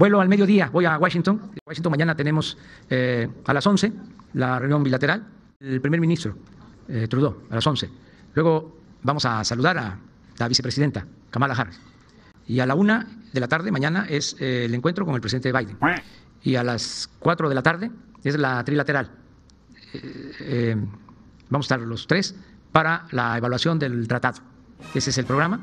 Vuelo al mediodía, voy a Washington. En Washington mañana tenemos eh, a las 11 la reunión bilateral. El primer ministro eh, Trudeau, a las 11. Luego vamos a saludar a la vicepresidenta Kamala Harris. Y a la una de la tarde, mañana, es eh, el encuentro con el presidente Biden. Y a las 4 de la tarde es la trilateral. Eh, eh, vamos a estar los tres para la evaluación del tratado. Ese es el programa.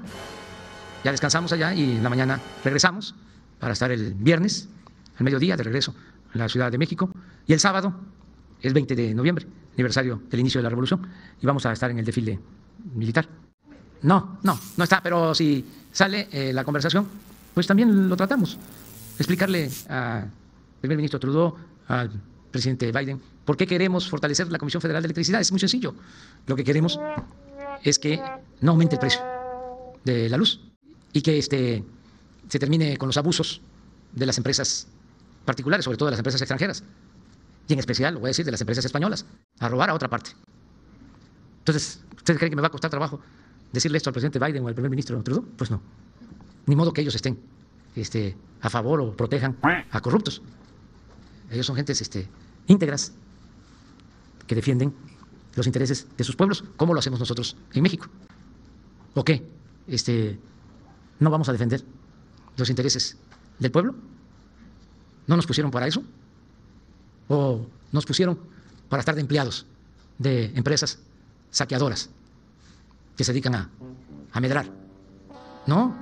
Ya descansamos allá y en la mañana regresamos para estar el viernes, al mediodía, de regreso a la Ciudad de México. Y el sábado, es 20 de noviembre, aniversario del inicio de la revolución, y vamos a estar en el desfile militar. No, no, no está, pero si sale eh, la conversación, pues también lo tratamos. Explicarle al primer ministro Trudeau, al presidente Biden, por qué queremos fortalecer la Comisión Federal de Electricidad. Es muy sencillo. Lo que queremos es que no aumente el precio de la luz y que este, se termine con los abusos de las empresas particulares, sobre todo de las empresas extranjeras, y en especial, lo voy a decir, de las empresas españolas, a robar a otra parte. Entonces, ¿ustedes creen que me va a costar trabajo decirle esto al presidente Biden o al primer ministro Trudeau? Pues no. Ni modo que ellos estén este, a favor o protejan a corruptos. Ellos son gentes este, íntegras que defienden los intereses de sus pueblos, como lo hacemos nosotros en México. ¿O qué? Este, ¿No vamos a defender los intereses del pueblo? ¿No nos pusieron para eso? ¿O nos pusieron para estar de empleados de empresas saqueadoras que se dedican a, a medrar? No,